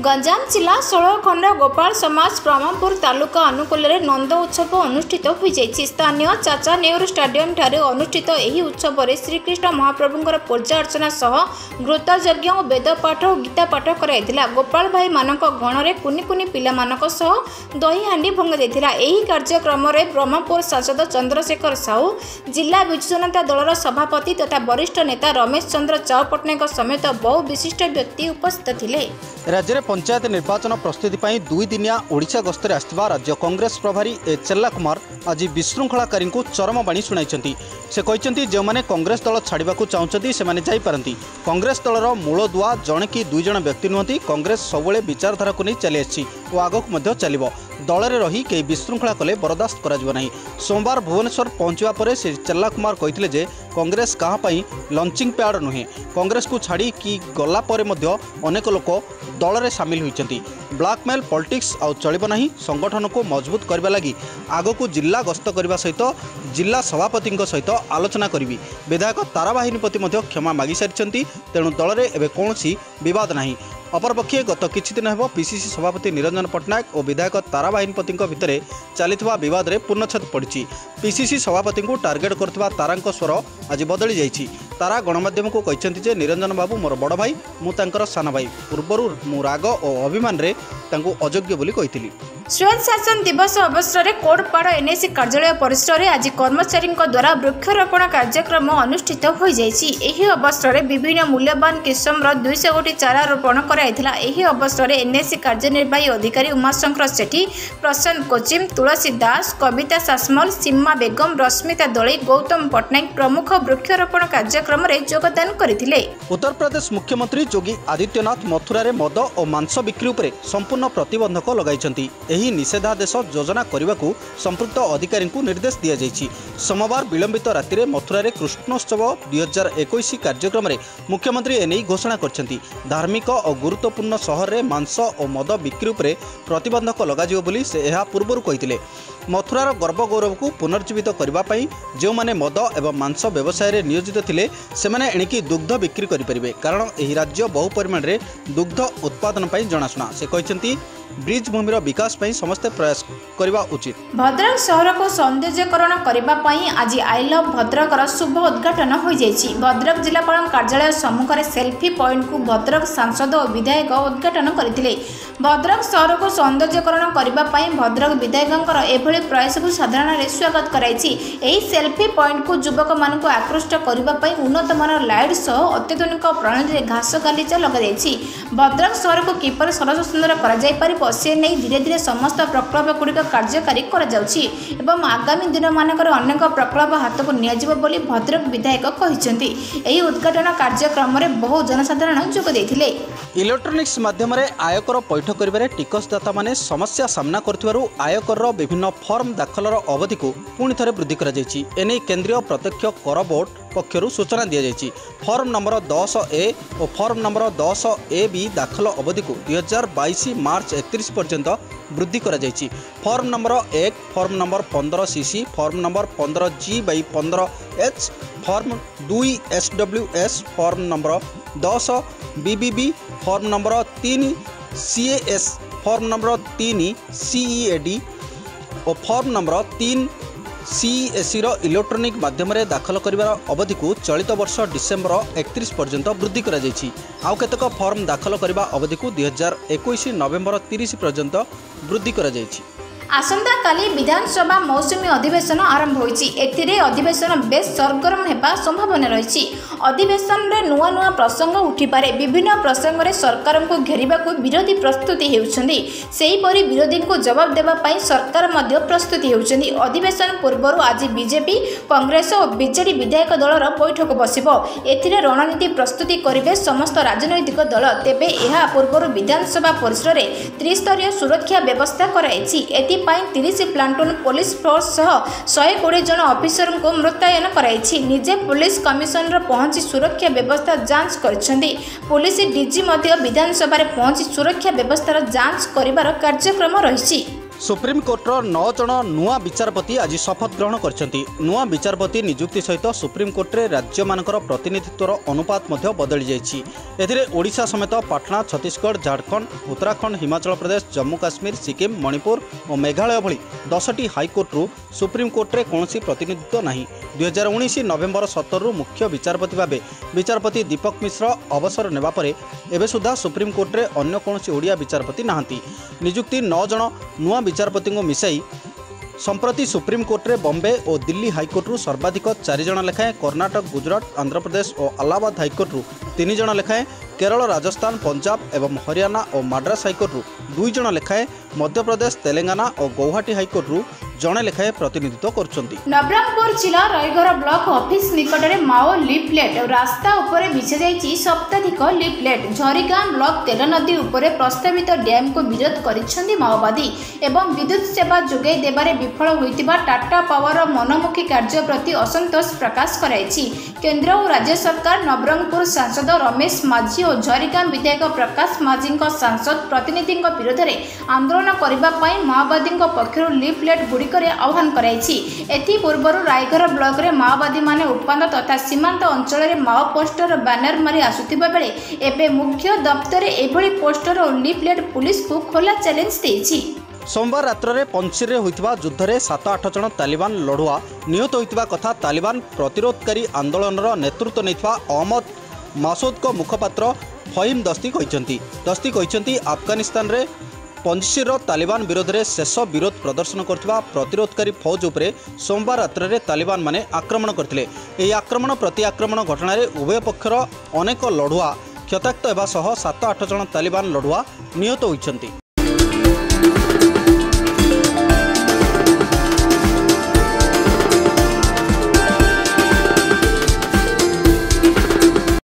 ଗଞ୍ଜାମ ଜିଲ୍ଲା ଷୋଳଖଣ୍ଡ ଗୋପାଳ ସମାଜ ବ୍ରହ୍ମପୁର ତାଲୁକା ଅନୁକୂଳରେ ନନ୍ଦ ଉତ୍ସବ ଅନୁଷ୍ଠିତ ହୋଇଯାଇଛି। ସ୍ଥାନୀୟ ଚାଚା ନେହେରୁ ଷ୍ଟାଡିୟମଠାରେ ଅନୁଷ୍ଠିତ ଏହି ଉତ୍ସବରେ ଶ୍ରୀକୃଷ୍ଣ ମହାପ୍ରଭୁଙ୍କର ପୂଜା ଅର୍ଚ୍ଚନା ସହ ଘୃତଯଜ୍ଞ ଓ ବେଦପାଠ ଓ ଗୀତାପାଠ କରାଯାଇଥିଲା। ଗୋପାଳ ଭାଇମାନଙ୍କ ଗଣରେ କୁନି କୁନି ପିଲାମାନଙ୍କ ସହ ଦହିହାଣ୍ଡି ଭଙ୍ଗାଯାଇଥିଲା ଏହି କାର୍ଯ୍ୟକ୍ରମରେ ବ୍ରହ୍ମପୁର ସାଂସଦ ଚନ୍ଦ୍ରଶେଖର ସାହୁ ଜିଲ୍ଲା ବିଜୁ ଜନତା ଦଳର ସଭାପତି ତଥା ବରିଷ୍ଠ ନେତା ରମେଶ ଚନ୍ଦ୍ର ଚାଓ ପଟ୍ଟନାୟକଙ୍କ ସମେତ ବହୁ ବିଶିଷ୍ଟ ବ୍ୟକ୍ତି ଉପସ୍ଥିତ ଥିଲେ। ରାଜ୍ୟରେ ପଞ୍ଚାୟତ ନିର୍ବାଚନ ପ୍ରସ୍ତୁତି ପାଇଁ ଦୁଇ ଦିନିଆ ଓଡ଼ିଶା ଗସ୍ତରେ ଆସିଥିବା ରାଜ୍ୟ କଂଗ୍ରେସ ପ୍ରଭାରୀ ଏ ଚେଲ୍ଲା କୁମାର ଆଜି ବିଶୃଙ୍ଖଳାକାରୀଙ୍କୁ ଚରମ ବାଣୀ ଶୁଣାଇଛନ୍ତି। ସେ କହିଛନ୍ତି ଯେଉଁମାନେ କଂଗ୍ରେସ ଦଳ ଛାଡ଼ିବାକୁ ଚାହୁଁଛନ୍ତି ସେମାନେ ଯାଇପାରନ୍ତି। କଂଗ୍ରେସ ଦଳର ମୂଳଦୁଆ ଜଣେ କି ଦୁଇ ଜଣ ବ୍ୟକ୍ତି ନୁହନ୍ତି। କଂଗ୍ରେସ ସବୁବେଳେ ବିଚାରଧାରାକୁ ନେଇ ଚାଲିଆସିଛି। ଓ ଆଗକୁ ମଧ୍ୟ ଚାଲିବ। ଦଳରେ ରହି କେହି ବିଶୃଙ୍ଖଳା କଲେ ବରଦାସ୍ତ କରାଯିବ ନାହିଁ। ସୋମବାର ଭୁବନେଶ୍ୱର ପହଞ୍ଚିବା ପରେ ଶ୍ରୀ ଚେଲ୍ଲା କୁମାର କହିଥିଲେ ଯେ କଂଗ୍ରେସ କାହା ପାଇଁ ଲଞ୍ଚିଂ ପ୍ୟାଡ୍ ନୁହେଁ। କଂଗ୍ରେସକୁ ଛାଡ଼ି କି ଗଲା ପରେ ମଧ୍ୟ ଅନେକ ଲୋକ ଦଳରେ ସାମିଲ ହୋଇଛନ୍ତି। ବ୍ଲାକମେଲ୍ ପଲିଟିକ୍ସ ଆଉ ଚଳିବ ନାହିଁ ସଂଗଠନକୁ ମଜବୁତ କରିବା ଲାଗି ଆଗକୁ ଜିଲ୍ଲା ଗସ୍ତ କରିବା ସହିତ ଜିଲ୍ଲା ସଭାପତିଙ୍କ ସହିତ ଆଲୋଚନା କରିବି। ବିଧାୟକ ତାରାବାହିନୀ ପ୍ରତି ମଧ୍ୟ କ୍ଷମା ମାଗିସାରିଛନ୍ତି। ତେଣୁ ଦଳରେ ଏବେ କୌଣସି ବିବାଦ ନାହିଁ। ଅପରପକ୍ଷେ ଗତ କିଛି ଦିନ ହେବ ପିସିସି ସଭାପତି ନିରଞ୍ଜନ ପଟ୍ଟନାୟକ ଓ ବିଧାୟକ ତାରାବାହିନୀପତିଙ୍କ ଭିତରେ ଚାଲିଥିବା ବିବାଦରେ ପୂର୍ଣ୍ଣଚ୍ଛେଦ ପଡ଼ିଛି। ପିସିସି ସଭାପତିଙ୍କୁ ଟାର୍ଗେଟ୍ କରୁଥିବା ତାରାଙ୍କ ସ୍ୱର ଆଜି ବଦଳି ଯାଇଛି। ତାରା ଗଣମାଧ୍ୟମକୁ କହିଛନ୍ତି ଯେ ନିରଞ୍ଜନ ବାବୁ ମୋର ବଡ଼ ଭାଇ ମୁଁ ତାଙ୍କର ସାନ ଭାଇ। ପୂର୍ବରୁ ମୁଁ ରାଗ ଓ ଅଭିମାନରେ ତାଙ୍କୁ ଅଯୋଗ୍ୟ ବୋଲି କହିଥିଲି। ସ୍ୱୟଂ ଶାସନ ଦିବସ ଅବସରରେ କୋଟପାଡ଼ ଏନ୍ଏସି କାର୍ଯ୍ୟାଳୟ ପରିସରରେ ଆଜି କର୍ମଚାରୀଙ୍କ ଦ୍ୱାରା ବୃକ୍ଷରୋପଣ କାର୍ଯ୍ୟକ୍ରମ ଅନୁଷ୍ଠିତ ହୋଇଯାଇଛି। ଏହି ଅବସରରେ ବିଭିନ୍ନ ମୂଲ୍ୟବାନ କିସମର ଦୁଇଶହ ଗୋଟି ଚାରା ରୋପଣ କରାଯାଇଥିଲା। ଏହି ଅବସରରେ ଏନ୍ଏସି କାର୍ଯ୍ୟନିର୍ବାହୀ ଅଧିକାରୀ ଉମାଶଙ୍କର ସେଠୀ ପ୍ରଶାନ୍ତ କୋଚିମ୍ ତୁଳସୀ ଦାସ କବିତା ସାସମଲ ସୀମା ବେଗମ ରଶ୍ମିତା ଦଳେଇ ଗୌତମ ପଟ୍ଟନାୟକ ପ୍ରମୁଖ ବୃକ୍ଷରୋପଣ କାର୍ଯ୍ୟକ୍ରମରେ ଯୋଗଦାନ କରିଥିଲେ। ଉତ୍ତରପ୍ରଦେଶ ମୁଖ୍ୟମନ୍ତ୍ରୀ ଯୋଗୀ ଆଦିତ୍ୟନାଥ ମଥୁରାରେ ମଦ ଓ ମାଂସ ବିକ୍ରି ଉପରେ ସମ୍ପୂର୍ଣ୍ଣ ପ୍ରତିବନ୍ଧକ ଲଗାଇଛନ୍ତି। ଏହି ନିଷେଧାଦେଶ ଯୋଜନା କରିବାକୁ ସମ୍ପୃକ୍ତ ଅଧିକାରୀଙ୍କୁ ନିର୍ଦ୍ଦେଶ ଦିଆଯାଇଛି। ସୋମବାର ବିଳମ୍ବିତ ରାତିରେ ମଥୁରାରେ କୃଷ୍ଣୋତ୍ସବ ଦୁଇହଜାର ଏକୋଇଶ କାର୍ଯ୍ୟକ୍ରମରେ ମୁଖ୍ୟମନ୍ତ୍ରୀ ଏନେଇ ଘୋଷଣା କରିଛନ୍ତି। ଧାର୍ମିକ ଓ ଗୁରୁତ୍ୱପୂର୍ଣ୍ଣ ସହରରେ ମାଂସ ଓ ମଦ ବିକ୍ରି ଉପରେ ପ୍ରତିବନ୍ଧକ ଲଗାଯିବ ବୋଲି ସେ ଏହା ପୂର୍ବରୁ କହିଥିଲେ। ମଥୁରାର ଗର୍ବଗୌରବକୁ ପୁନର୍ଜୀବିତ କରିବା ପାଇଁ ଯେଉଁମାନେ ମଦ ଏବଂ ମାଂସ ବ୍ୟବସାୟରେ ନିୟୋଜିତ ଥିଲେ ସେମାନେ ଏଣିକି ଦୁଗ୍ଧ ବିକ୍ରି କରିପାରିବେ। କାରଣ ଏହି ରାଜ୍ୟ ବହୁ ପରିମାଣରେ ଦୁଗ୍ଧ ଉତ୍ପାଦନ ପାଇଁ ଜଣାଶୁଣା। ସେ କହିଛନ୍ତି ବ୍ରିଜ୍ ଭୂମିର ବିକାଶ ପାଇଁ ସମସ୍ତେ ପ୍ରୟାସ କରିବା ଉଚିତ। ଭଦ୍ରକ ସହରକୁ ସୌନ୍ଦର୍ଯ୍ୟକରଣ କରିବା ପାଇଁ ଆଜି ଆଇ ଲଭ୍ ଭଦ୍ରକର ଶୁଭ ଉଦ୍ଘାଟନ ହୋଇଯାଇଛି। ଭଦ୍ରକ ଜିଲ୍ଲାପାଳଙ୍କ କାର୍ଯ୍ୟାଳୟ ସମ୍ମୁଖରେ ସେଲ୍ଫି ପଏଣ୍ଟକୁ ଭଦ୍ରକ ସାଂସଦ ଓ ବିଧାୟକ ଉଦ୍ଘାଟନ କରିଥିଲେ। ଭଦ୍ରକ ସହରକୁ ସୌନ୍ଦର୍ଯ୍ୟକରଣ କରିବା ପାଇଁ ଭଦ୍ରକ ବିଧାୟକଙ୍କର ଏଭଳି ପ୍ରୟାସକୁ ସାଧାରଣରେ ସ୍ୱାଗତ କରାଯାଇଛି ଏହି ସେଲ୍ଫି ପଏଣ୍ଟକୁ ଯୁବକମାନଙ୍କୁ ଆକୃଷ୍ଟ କରିବା ପାଇଁ ଉନ୍ନତମାନର ଲାଇଟ୍ ସହ ଅତ୍ୟାଧୁନିକ ପ୍ରଣାଳୀରେ ଘାସ ଗାଲିଚା ଲଗାଯାଇଛି। ଭଦ୍ରକ ସହରକୁ କିପରି ସରସ ସୁନ୍ଦର କରାଯାଇପାରିବ ସେ ନେଇ ଧୀରେ ଧୀରେ ସମସ୍ତ ପ୍ରକଳ୍ପଗୁଡ଼ିକ କାର୍ଯ୍ୟକାରୀ କରାଯାଉଛି ଏବଂ ଆଗାମୀ ଦିନମାନଙ୍କରେ ଅନେକ ପ୍ରକଳ୍ପ ହାତକୁ ନିଆଯିବ ବୋଲି ଭଦ୍ରକ ବିଧାୟକ କହିଛନ୍ତି। ଏହି ଉଦ୍ଘାଟନ କାର୍ଯ୍ୟକ୍ରମରେ ବହୁ ଜନସାଧାରଣ ଯୋଗ ଦେଇଥିଲେ। ଇଲେକ୍ଟ୍ରୋନିକ୍ସ ମାଧ୍ୟମରେ ଆୟକର ପୈଠ କରିବାରେ ଟିକସଦାତାମାନେ ସମସ୍ୟା ସାମ୍ନା କରୁଥିବାରୁ ଆୟକରର ବିଭିନ୍ନ ଫର୍ମ ଦାଖଲର ଅବଧିକୁ ପୁଣି ଥରେ ବୃଦ୍ଧି କରାଯାଇଛି। ଏନେଇ କେନ୍ଦ୍ରୀୟ ପ୍ରତ୍ୟକ୍ଷ କର ବୋର୍ଡ ପକ୍ଷରୁ ସୂଚନା ଦିଆଯାଇଛି। ଫର୍ମ ନମ୍ବର ଦଶ ଏ ଓ ଫର୍ମ ନମ୍ବର ଦଶ ଏ ବି ଦାଖଲ ଅବଧିକୁ ଦୁଇହଜାର ବାଇଶ ମାର୍ଚ୍ଚ ଏକତିରିଶ ପର୍ଯ୍ୟନ୍ତ ବୃଦ୍ଧି କରାଯାଇଛି। ଫର୍ମ ନମ୍ବର ଏକ ଫର୍ମ ନମ୍ବର ପନ୍ଦର ସି ସି ଫର୍ମ ନମ୍ବର ପନ୍ଦର ଜି ବାଇ ପନ୍ଦର ଏଚ୍ ଫର୍ମ ଦୁଇ S W S form number ଦଶ B B B form number ତିନି C A S form number ତିନି CE A D O form number ତିନି ସିଏସ୍ସିର electronic ମାଧ୍ୟମରେ ଦାଖଲ କରିବାର ଅବଧିକୁ ଚଳିତ ବର୍ଷ ଡିସେମ୍ବର ଏକତିରିଶ ପର୍ଯ୍ୟନ୍ତ ବୃଦ୍ଧି କରାଯାଇଛି। ଆଉ କେତେକ ଫର୍ମ ଦାଖଲ କରିବା ଅବଧିକୁ ଦୁଇହଜାର ଏକୋଇଶ ନଭେମ୍ବର ତିରିଶ ପର୍ଯ୍ୟନ୍ତ ବୃଦ୍ଧି କରାଯାଇଛି। ଆସନ୍ତାକାଲି ବିଧାନସଭା ମୌସୁମୀ ଅଧିବେଶନ ଆରମ୍ଭ ହୋଇଛି। ଏଥିରେ ଅଧିବେଶନ ବେଶ୍ ସରଗରମ ହେବା ସମ୍ଭାବନା ରହିଛି। ଅଧିବେଶନରେ ନୂଆ ନୂଆ ପ୍ରସଙ୍ଗ ଉଠିପାରେ। ବିଭିନ୍ନ ପ୍ରସଙ୍ଗରେ ସରକାରଙ୍କୁ ଘେରିବାକୁ ବିରୋଧୀ ପ୍ରସ୍ତୁତି ହେଉଛନ୍ତି। ସେହିପରି ବିରୋଧୀଙ୍କୁ ଜବାବ ଦେବା ପାଇଁ ସରକାର ମଧ୍ୟ ପ୍ରସ୍ତୁତି ହେଉଛନ୍ତି। ଅଧିବେଶନ ପୂର୍ବରୁ ଆଜି ବିଜେପି କଂଗ୍ରେସ ଓ ବିଜେଡି ବିଧାୟକ ଦଳର ବୈଠକ ବସିବ। ଏଥିରେ ରଣନୀତି ପ୍ରସ୍ତୁତି କରିବେ ସମସ୍ତ ରାଜନୈତିକ ଦଳ। ତେବେ ଏହା ପୂର୍ବରୁ ବିଧାନସଭା ପରିସରରେ ତ୍ରିସ୍ତରୀୟ ସୁରକ୍ଷା ବ୍ୟବସ୍ଥା କରାଯାଇଛି। ଏଥି ପାଇଁ ତିରିଶ ପ୍ଲାଟୁନ୍ ପୋଲିସ ଫୋର୍ସ ସହ ଶହେ କୋଡ଼ିଏ ଜଣ ଅଫିସରଙ୍କୁ ମୁତୟନ କରାଯାଇଛି ନିଜେ ପୋଲିସ କମିଶନର ପହଞ୍ଚି ସୁରକ୍ଷା ବ୍ୟବସ୍ଥା ଯାଞ୍ଚ କରିଛନ୍ତି। ପୋଲିସ ଡିଜି ମଧ୍ୟ ବିଧାନସଭାରେ ପହଞ୍ଚି ସୁରକ୍ଷା ବ୍ୟବସ୍ଥାର ଯାଞ୍ଚ କରିବାର କାର୍ଯ୍ୟକ୍ରମ ରହିଛି। ସୁପ୍ରିମକୋର୍ଟର ନଅ ଜଣ ନୂଆ ବିଚାରପତି ଆଜି ଶପଥ ଗ୍ରହଣ କରିଛନ୍ତି ନୂଆ ବିଚାରପତି ନିଯୁକ୍ତି ସହିତ ସୁପ୍ରିମକୋର୍ଟରେ ରାଜ୍ୟମାନଙ୍କର ପ୍ରତିନିଧିତ୍ୱର ଅନୁପାତ ମଧ୍ୟ ବଦଳି ଯାଇଛି ଏଥିରେ ଓଡ଼ିଶା ସମେତ ପାଟଣା ଛତିଶଗଡ଼ ଝାଡ଼ଖଣ୍ଡ ଉତ୍ତରାଖଣ୍ଡ ହିମାଚଳ ପ୍ରଦେଶ ଜମ୍ମୁ କାଶ୍ମୀର ସିକିମ୍ ମଣିପୁର ଓ ମେଘାଳୟ ଭଳି ଦଶଟି ହାଇକୋର୍ଟରୁ ସୁପ୍ରିମକୋର୍ଟରେ କୌଣସି ପ୍ରତିନିଧିତ୍ୱ ନାହିଁ। ଦୁଇହଜାର ଉଣେଇଶ ନଭେମ୍ବର ସତରରୁ ମୁଖ୍ୟ ବିଚାରପତି ଭାବେ ବିଚାରପତି ଦୀପକ ମିଶ୍ର ଅବସର ନେବା ପରେ ଏବେ ସୁଦ୍ଧା ସୁପ୍ରିମକୋର୍ଟରେ ଅନ୍ୟ କୌଣସି ଓଡ଼ିଆ ବିଚାରପତି ନାହାନ୍ତି। ନିଯୁକ୍ତି ନଅ ଜଣ ନୂଆ ବିଚାରପତିଙ୍କୁ ମିଶାଇ ସମ୍ପ୍ରତି ସୁପ୍ରିମକୋର୍ଟରେ ବମ୍ବେ ଓ ଦିଲ୍ଲୀ ହାଇକୋର୍ଟରୁ ସର୍ବାଧିକ ଚାରି ଜଣ ଲେଖାଏଁ କର୍ଣ୍ଣାଟକ ଗୁଜରାଟ ଆନ୍ଧ୍ରପ୍ରଦେଶ ଓ ଆହ୍ଲାବାଦ ହାଇକୋର୍ଟରୁ ତିନି ଜଣ ଲେଖାଏଁ କେରଳ ରାଜସ୍ଥାନ ପଞ୍ଜାବ ଏବଂ ହରିୟାଣା ଓ ମାଡ୍ରାସ ହାଇକୋର୍ଟରୁ ଦୁଇ ଜଣ ଲେଖାଏଁ ମଧ୍ୟପ୍ରଦେଶ ତେଲେଙ୍ଗାନା ଓ ଗୌହାଟୀ ହାଇକୋର୍ଟରୁ ଜଣେ ଲେଖାଏଁ ପ୍ରତିନିଧିତ୍ୱ କରୁଛନ୍ତି। ନବରଙ୍ଗପୁର ଜିଲ୍ଲା ରଇଘର ବ୍ଲକ ଅଫିସ ନିକଟରେ ମାଓ ଲିଫ୍ଲେଟ୍ ରାସ୍ତା ଉପରେ ବିଛାଯାଇଛି ଶତାଧିକ ଲିଫ୍ଲେଟ୍ ଝରିଗାଁ ବ୍ଲକ ତେଲନଦୀ ଉପରେ ପ୍ରସ୍ତାବିତ ଡ୍ୟାମ୍କୁ ବିରୋଧ କରିଛନ୍ତି ମାଓବାଦୀ ଏବଂ ବିଦ୍ୟୁତ୍ ସେବା ଯୋଗାଇ ଦେବାରେ ବିଫଳ ହୋଇଥିବା ଟାଟା ପାୱାରର ମନମୁଖୀ କାର୍ଯ୍ୟ ପ୍ରତି ଅସନ୍ତୋଷ ପ୍ରକାଶ କରାଯାଇଛି କେନ୍ଦ୍ର ଓ ରାଜ୍ୟ ସରକାର ନବରଙ୍ଗପୁର ସାଂସଦ ରମେଶ ମାଝୀ ଓ ଝରିଗାଁ ବିଧାୟକ ପ୍ରକାଶ ମାଝୀଙ୍କ ସାଂସଦ ପ୍ରତିନିଧିଙ୍କ ବିରୋଧରେ ଆନ୍ଦୋଳନ କରିବା ପାଇଁ ମାଓବାଦୀଙ୍କ ପକ୍ଷରୁ ଲିଫ୍ଲେଟ୍ ଗୁଡ଼ିକରେ ଆହ୍ୱାନ କରାଯାଇଛି ଏଥିପୂର୍ବରୁ ରାୟଗଡ଼ ବ୍ଲକରେ ମାଓବାଦୀମାନେ ଉପାନ୍ତ ତଥା ସୀମାନ୍ତ ଅଞ୍ଚଳରେ ମାଓ ପୋଷ୍ଟର ବ୍ୟାନର ମାରି ଆସୁଥିବା ବେଳେ ଏବେ ମୁଖ୍ୟ ଦପ୍ତରରେ ଏଭଳି ପୋଷ୍ଟର ଓ ଲିଫ୍ଲେଟ୍ ପୁଲିସକୁ ଖୋଲା ଚ୍ୟାଲେଞ୍ଜ ଦେଇଛି। ସୋମବାର ରାତ୍ରରେ ପଞ୍ଚିରେ ହୋଇଥିବା ଯୁଦ୍ଧରେ ସାତ ଆଠ ଜଣ ତାଲିବାନ ଲଢ଼ୁଆ ନିହତ ହୋଇଥିବା କଥା ତାଲିବାନ ପ୍ରତିରୋଧକାରୀ ଆନ୍ଦୋଳନର ନେତୃତ୍ୱ ନେଇଥିବା ଅହମ୍ମଦ ମାସୁଦଙ୍କ ମୁଖପାତ୍ର ଫହିମ୍ ଦସ୍ତି କହିଛନ୍ତି। ଦସ୍ତି କହିଛନ୍ତି ଆଫଗାନିସ୍ତାନରେ ପଞ୍ଜିର ତାଲିବାନ ବିରୋଧରେ ଶେଷ ବିରୋଧ ପ୍ରଦର୍ଶନ କରୁଥିବା ପ୍ରତିରୋଧକାରୀ ଫୌଜ ଉପରେ ସୋମବାର ରାତ୍ରରେ ତାଲିବାନମାନେ ଆକ୍ରମଣ କରିଥିଲେ। ଏହି ଆକ୍ରମଣ ପ୍ରତି ଆକ୍ରମଣ ଘଟଣାରେ ଉଭୟ ପକ୍ଷର ଅନେକ ଲଢ଼ୁଆ କ୍ଷତାକ୍ତ ହେବା ସହ ସାତ ଆଠ ଜଣ ତାଲିବାନ ଲଢ଼ୁଆ ନିହତ ହୋଇଛନ୍ତି।